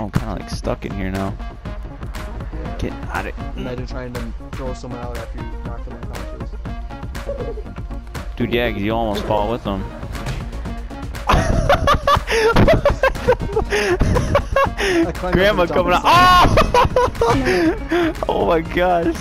Oh, I'm kind of like stuck in here now. Get out of Imagine trying to throw someone out after you knock them unconscious. Dude, yeah, cause you almost fall with them. Grandma coming out. Oh! oh my gosh.